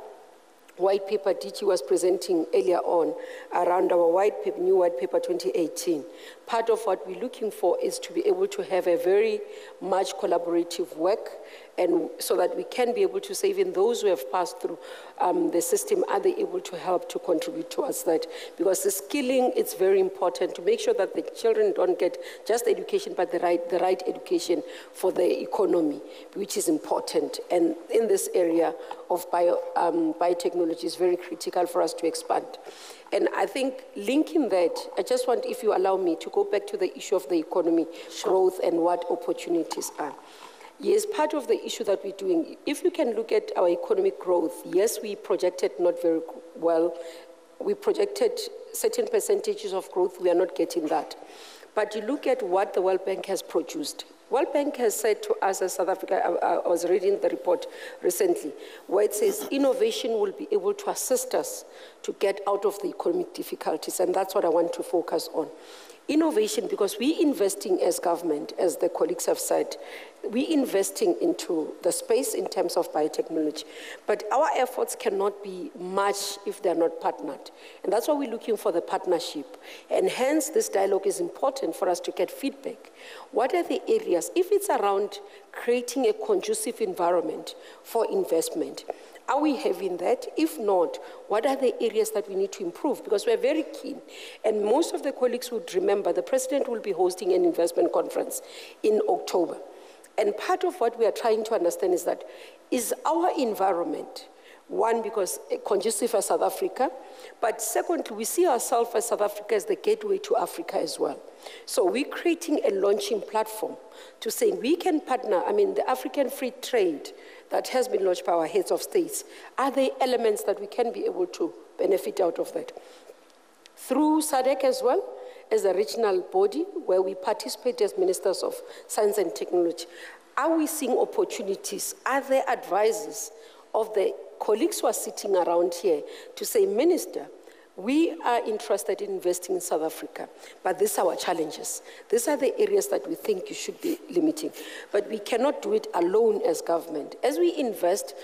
white paper DG was presenting earlier on around our white paper, new white paper 2018. Part of what we're looking for is to be able to have a very much collaborative work and so that we can be able to say even those who have passed through um, the system, are they able to help to contribute towards that? Because the skilling is very important to make sure that the children don't get just education, but the right, the right education for the economy, which is important. And in this area of bio, um, biotechnology is very critical for us to expand. And I think linking that, I just want, if you allow me, to go back to the issue of the economy growth and what opportunities are. Yes, part of the issue that we're doing, if you can look at our economic growth, yes, we projected not very well. We projected certain percentages of growth, we are not getting that. But you look at what the World Bank has produced. World Bank has said to us as South Africa, I, I was reading the report recently, where it says innovation will be able to assist us to get out of the economic difficulties, and that's what I want to focus on. Innovation, because we're investing as government, as the colleagues have said, we're investing into the space in terms of biotechnology. But our efforts cannot be much if they're not partnered. And that's why we're looking for the partnership. And hence, this dialogue is important for us to get feedback. What are the areas, if it's around creating a conducive environment for investment, are we having that? If not, what are the areas that we need to improve? Because we're very keen. And most of the colleagues would remember the president will be hosting an investment conference in October. And part of what we are trying to understand is that is our environment, one, because conducive as South Africa, but secondly, we see ourselves as South Africa as the gateway to Africa as well. So we're creating a launching platform to say we can partner, I mean, the African free trade that has been launched by our heads of states, are there elements that we can be able to benefit out of that? Through SADC as well, as a regional body where we participate as ministers of science and technology, are we seeing opportunities? Are there advisors of the colleagues who are sitting around here to say, Minister, we are interested in investing in South Africa, but these are our challenges. These are the areas that we think you should be limiting. But we cannot do it alone as government. As we invest,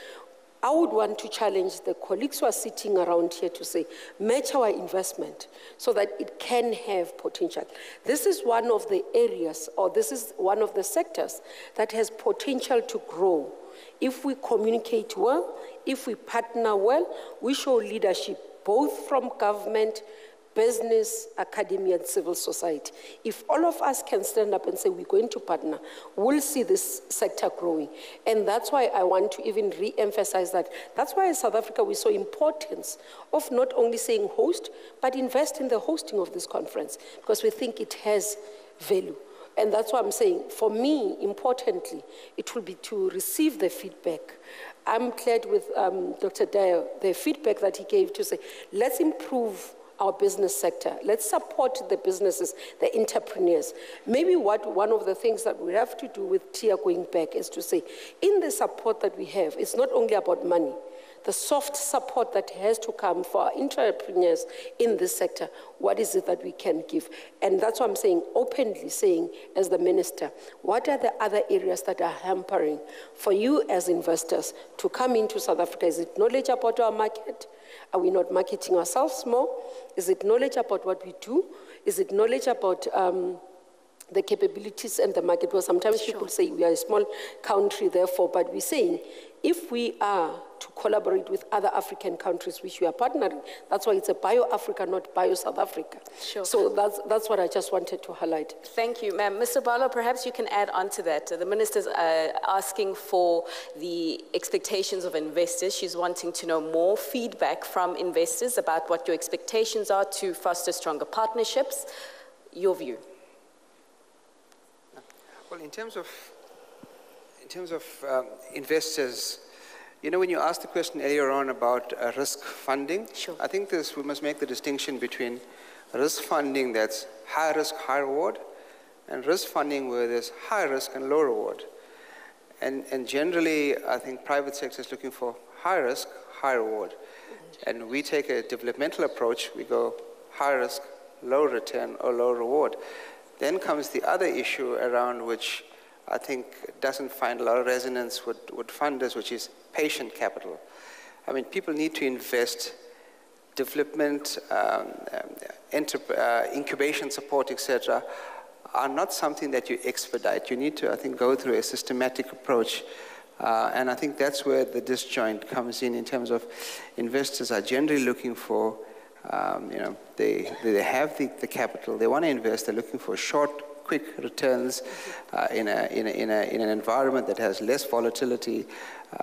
I would want to challenge the colleagues who are sitting around here to say, match our investment so that it can have potential. This is one of the areas, or this is one of the sectors that has potential to grow. If we communicate well, if we partner well, we show leadership both from government, business, academia, and civil society. If all of us can stand up and say we're going to partner, we'll see this sector growing. And that's why I want to even re-emphasize that. That's why in South Africa we saw importance of not only saying host, but invest in the hosting of this conference, because we think it has value. And that's why I'm saying, for me, importantly, it will be to receive the feedback. I'm glad with um, Dr. Dyer, the feedback that he gave to say, let's improve our business sector. Let's support the businesses, the entrepreneurs. Maybe what one of the things that we have to do with TIA going back is to say, in the support that we have, it's not only about money the soft support that has to come for our entrepreneurs in this sector, what is it that we can give? And that's what I'm saying, openly saying, as the minister, what are the other areas that are hampering for you as investors to come into South Africa? Is it knowledge about our market? Are we not marketing ourselves more? Is it knowledge about what we do? Is it knowledge about um, the capabilities and the market? Because sometimes sure. people say we are a small country, therefore, but we're saying if we are to collaborate with other African countries, which we are partnering, that's why it's a Bio-Africa, not Bio-South Africa. Sure. So that's, that's what I just wanted to highlight. Thank you, ma'am. Mr. Barlow, perhaps you can add on to that. The minister's uh, asking for the expectations of investors. She's wanting to know more feedback from investors about what your expectations are to foster stronger partnerships. Your view. Well, in terms of in terms of um, investors, you know, when you asked the question earlier on about uh, risk funding, sure. I think this, we must make the distinction between risk funding that's high risk, high reward, and risk funding where there's high risk and low reward. And, and generally, I think private sector is looking for high risk, high reward. And we take a developmental approach, we go high risk, low return, or low reward. Then comes the other issue around which I think doesn't find a lot of resonance with, with funders, which is patient capital. I mean, people need to invest development, um, um, uh, incubation support, etc., are not something that you expedite. You need to, I think, go through a systematic approach. Uh, and I think that's where the disjoint comes in, in terms of investors are generally looking for, um, you know, they, they have the, the capital, they want to invest, they're looking for short quick returns uh, in, a, in, a, in, a, in, an environment that has less volatility,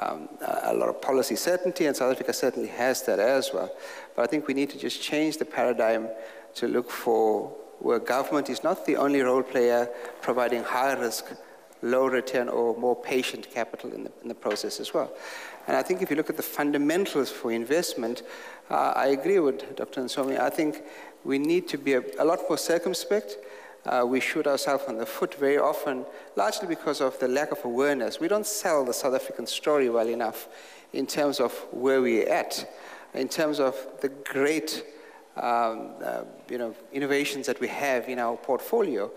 um, a lot of policy certainty, and South Africa certainly has that as well. But I think we need to just change the paradigm to look for where government is not the only role player providing high risk, low return, or more patient capital in the, in the process as well. And I think if you look at the fundamentals for investment, uh, I agree with Dr. Msomi. I think we need to be a, a lot more circumspect uh, we shoot ourselves on the foot very often, largely because of the lack of awareness. We don't sell the South African story well enough in terms of where we're at, in terms of the great um, uh, you know, innovations that we have in our portfolio.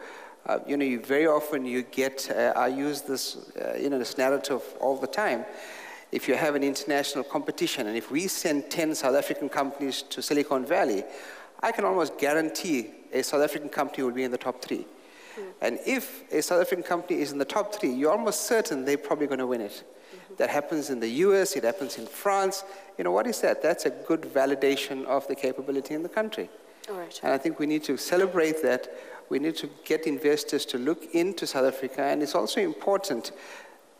Uh, you know, you, very often you get, uh, I use this, uh, you know, this narrative all the time. If you have an international competition, and if we send 10 South African companies to Silicon Valley, I can almost guarantee a South African company will be in the top three. Mm. And if a South African company is in the top three, you're almost certain they're probably going to win it. Mm-hmm. That happens in the US, it happens in France. You know, what is that? That's a good validation of the capability in the country. All right. And I think we need to celebrate that. We need to get investors to look into South Africa. And it's also important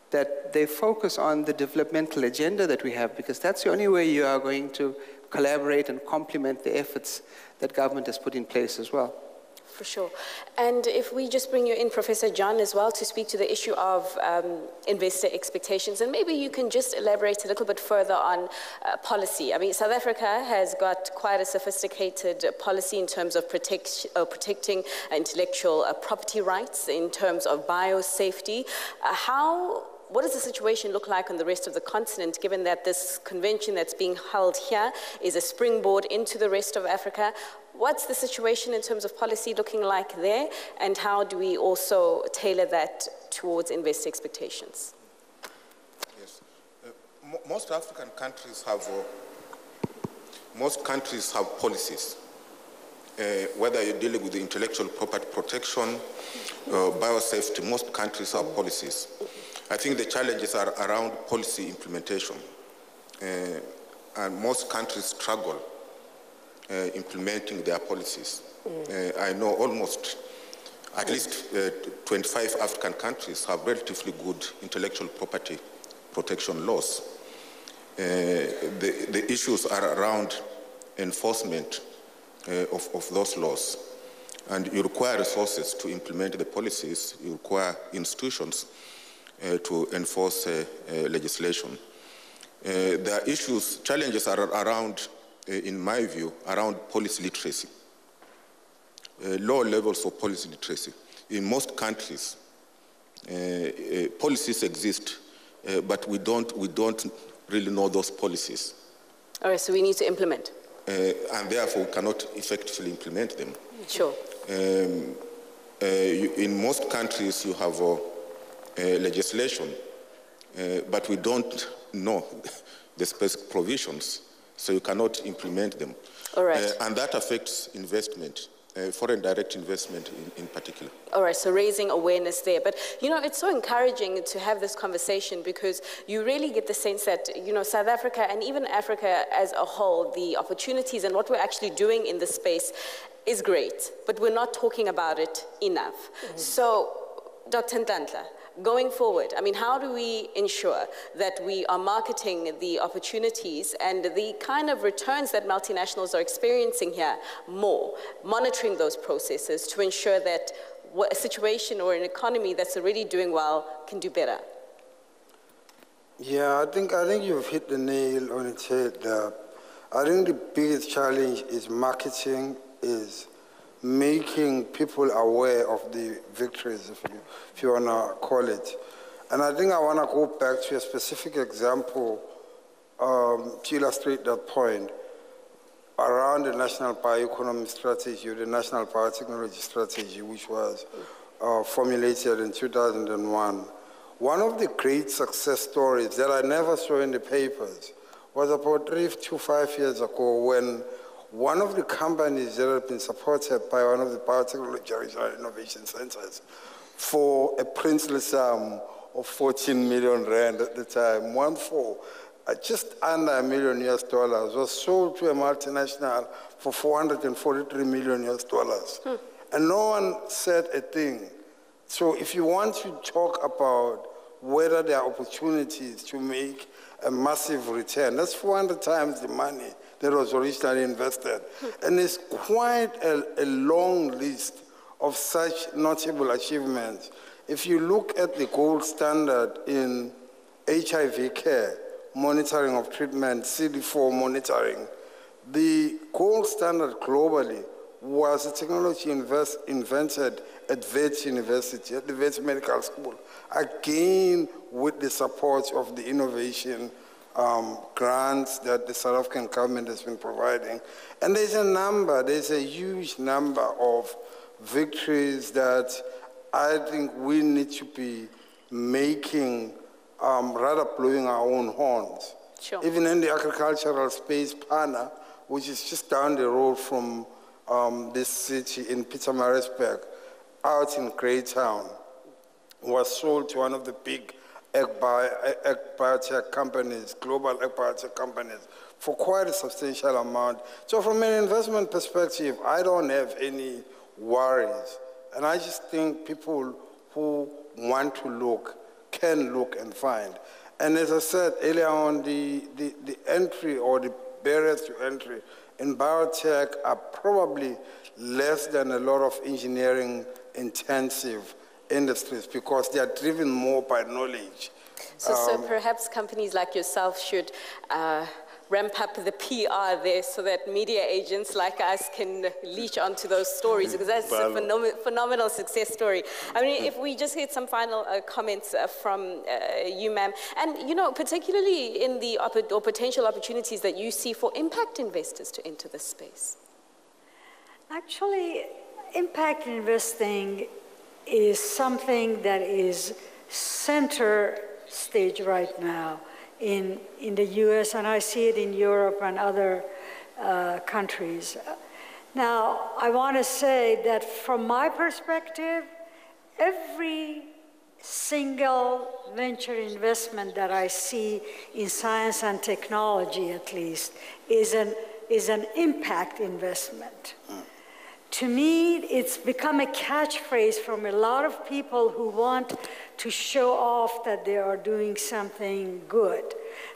that they focus on the developmental agenda that we have, because that's the only way you are going to collaborate and complement the efforts that government has put in place as well. For sure. And if we just bring you in, Professor John, as well, to speak to the issue of um, investor expectations, and maybe you can just elaborate a little bit further on uh, policy. I mean, South Africa has got quite a sophisticated policy in terms of protect, uh, protecting intellectual uh, property rights, in terms of biosafety. Uh, how what does the situation look like on the rest of the continent, given that this convention that's being held here is a springboard into the rest of Africa? What's the situation in terms of policy looking like there, and how do we also tailor that towards investor expectations? Yes. Uh, most African countries have, uh, most countries have policies. Uh, whether you're dealing with intellectual property protection, uh, biosafety, most countries have policies. I think the challenges are around policy implementation. Uh, and most countries struggle uh, implementing their policies. Mm. I know almost at least uh, 25 African countries have relatively good intellectual property protection laws. Uh, the, the, issues are around enforcement uh, of, of, those laws. And you require resources to implement the policies, you require institutions uh, to enforce uh, uh, legislation. there are issues, challenges are around, in my view, around policy literacy. low levels of policy literacy. In most countries, policies exist, but we don't, we don't really know those policies. All right, so we need to implement. Uh, and therefore we cannot effectively implement them. Sure. Um, uh, you, in most countries, you have uh, uh, legislation, uh, but we don't know the specific provisions, so you cannot implement them. All right. Uh, and that affects investment. Uh, foreign direct investment in, in, particular. All right, so raising awareness there. But, you know, it's so encouraging to have this conversation because you really get the sense that, you know, South Africa and even Africa as a whole, the opportunities and what we're actually doing in this space is great, but we're not talking about it enough. Mm -hmm. So, Dr. Nhlanhla, going forward, I mean, how do we ensure that we are marketing the opportunities and the kind of returns that multinationals are experiencing here more, monitoring those processes to ensure that a situation or an economy that's already doing well can do better? Yeah, I think, I think you've hit the nail on its head there. I think the biggest challenge is marketing, is making people aware of the victories, if you, if you want to call it. And I think I want to go back to a specific example um, to illustrate that point around the National Bioeconomy Strategy, the National Biotechnology Strategy, which was uh, formulated in 2001. One of the great success stories that I never saw in the papers was about three to five years ago when one of the companies that have been supported by one of the biotechnology regional innovation centers for a princely sum of 14 million rand at the time, one for uh, just under a million US dollars, was sold to a multinational for 443 million US dollars. Hmm. And no one said a thing. So if you want to talk about whether there are opportunities to make a massive return, that's 400 times the money that was originally invested. And it's quite a, a long list of such notable achievements. If you look at the gold standard in HIV care, monitoring of treatment, CD4 monitoring, the gold standard globally was a technology invest, invented at Wits University, at the Wits Medical School, again with the support of the innovation um, grants that the South African government has been providing. And there's a number, there's a huge number of victories that I think we need to be making um, rather blowing our own horns. Sure. Even in the agricultural space, Pannar, which is just down the road from um, this city in Peter Pietermaritzburg, out in Greytown, was sold to one of the big ag, biotech companies, global ag biotech companies, for quite a substantial amount. So from an investment perspective, I don't have any worries. And I just think people who want to look can look and find. And as I said earlier on, the, the, the entry or the barriers to entry in biotech are probably less than a lot of engineering intensive industries because they are driven more by knowledge. So, um, so perhaps companies like yourself should uh, ramp up the PR there so that media agents like us can leech onto those stories because that's well, a phenom phenomenal success story. I mean, if we just get some final uh, comments uh, from uh, you, ma'am, and you know, particularly in the or potential opportunities that you see for impact investors to enter this space. Actually, impact investing is something that is center stage right now in, in the US, and I see it in Europe and other uh, countries. Now, I want to say that from my perspective, every single venture investment that I see in science and technology, at least, is an, is an impact investment. Mm. To me, it's become a catchphrase from a lot of people who want to show off that they are doing something good.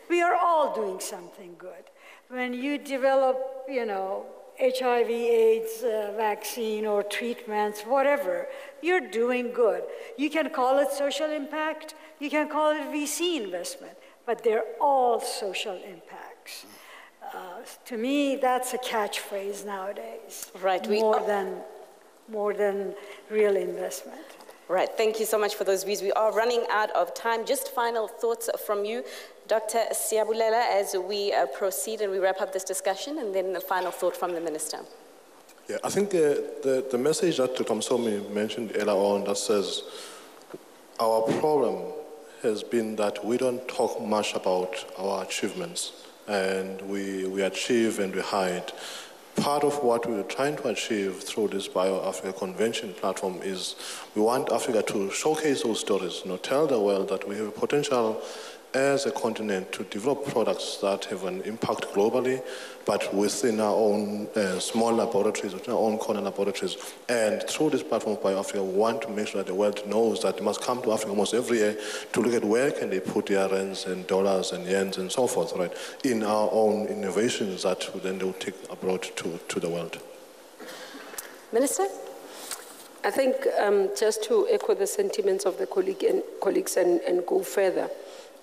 We are all doing something good. When you develop, you know, HIV AIDS uh, vaccine or treatments, whatever, you're doing good. You can call it social impact, you can call it VC investment, but they're all social impacts. Uh, to me, that's a catchphrase nowadays. Right. More than, more than real investment. Right, thank you so much for those views. We are running out of time. Just final thoughts from you, Dr. Siyabulela, as we uh, proceed and we wrap up this discussion, and then the final thought from the Minister. Yeah, I think uh, the, the message that Kamsomi mentioned earlier on that says our problem has been that we don't talk much about our achievements and we, we achieve and we hide. Part of what we're trying to achieve through this Bio-Africa Convention platform is we want Africa to showcase those stories, you know, tell the world that we have a potential as a continent to develop products that have an impact globally, but within our own uh, small laboratories, within our own corner laboratories. And through this platform of Africa, we want to make sure that the world knows that they must come to Africa almost every year to look at where can they put their rands and dollars and yens and so forth, right, in our own innovations that then they will take abroad to, to the world. Minister? I think um, just to echo the sentiments of the colleague and, colleagues and, and go further,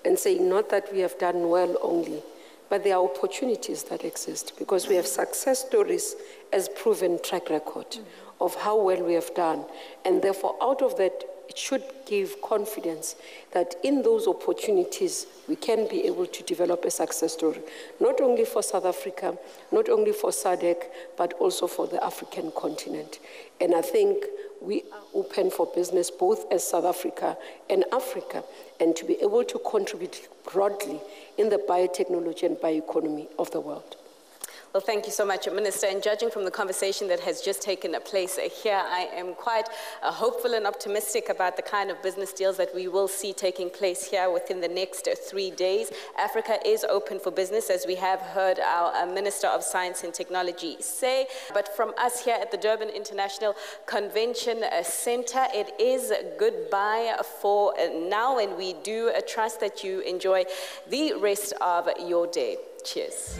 and saying not that we have done well only, but there are opportunities that exist because we have success stories as proven track record mm -hmm. of how well we have done. And therefore, out of that, it should give confidence that in those opportunities, we can be able to develop a success story, not only for South Africa, not only for SADC, but also for the African continent. And I think we are open for business both as South Africa and Africa, and to be able to contribute broadly in the biotechnology and bioeconomy of the world. Well, thank you so much, Minister. And judging from the conversation that has just taken place here, I am quite uh, hopeful and optimistic about the kind of business deals that we will see taking place here within the next uh, three days. Africa is open for business, as we have heard our uh, Minister of Science and Technology say. But from us here at the Durban International Convention uh, Center, it is goodbye for uh, now, and we do uh, trust that you enjoy the rest of your day. Cheers.